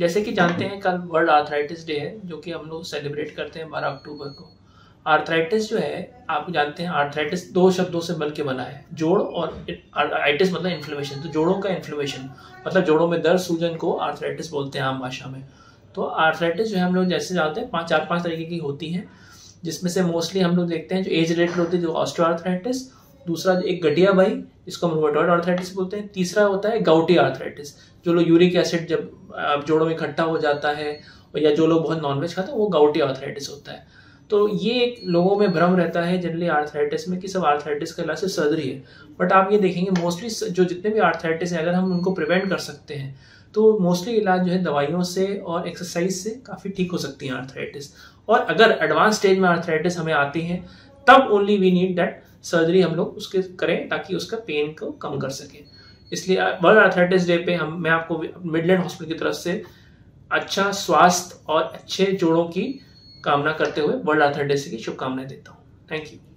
जैसे कि जानते हैं, कल वर्ल्ड आर्थराइटिस डे है, जो कि हम लोग सेलिब्रेट करते हैं बारह अक्टूबर को। आर्थराइटिस जो है आप जानते हैं आर्थराइटिस दो शब्दों से बल के बना है। जोड़ और आइटिस मतलब इन्फ्लेमेशन तो जोड़ों का इन्फ्लेमेशन मतलब जोड़ों में दर्द सूजन को आर्थराइटिस बोलते हैं आम भाषा में। तो आर्थराइटिस जो है, हम लोग जैसे जानते हैं, पाँच, चार, पाँच तरीके की होती हैं, जिसमें से मोस्टली हम लोग देखते हैं जो एज रिलेटेड होती है, जो ऑस्ट्रो आर्थराइटिस दूसरा एक गटिया बाई जिसको हम रोमेटॉइड आर्थराइटिस बोलते हैं। तीसरा होता है गाउटी आर्थराइटिस जो लोग यूरिक एसिड जब जोड़ों में इकट्ठा हो जाता है, या जो लोग बहुत नॉनवेज खाते हैं, वो गाउटी आर्थराइटिस होता है। तो ये एक लोगों में भ्रम रहता है जनरली आर्थराइटिस में कि सब आर्थराइटिस का इलाज सर्जरी है। बट आप ये देखेंगे मोस्टली जो जितने भी आर्थराइटिस हैं, अगर हम उनको प्रिवेंट कर सकते हैं तो मोस्टली इलाज जो है दवाइयों से और एक्सरसाइज से काफ़ी ठीक हो सकती है आर्थराइटिस और अगर एडवांस स्टेज में आर्थराइटिस हमें आती है, तब only we need that surgery हम लोग उसके करें ताकि उसका पेन को कम कर सकें। इसलिए वर्ल्ड आर्थराइटिस डे पे हम, मैं आपको मिडलैंड हॉस्पिटल की तरफ़ से अच्छा स्वास्थ्य और अच्छे जोड़ों की कामना करते हुए वर्ल्ड आर्थराइटिस की शुभकामनाएँ देता हूँ। Thank you